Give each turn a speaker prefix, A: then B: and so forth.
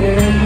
A: Yeah.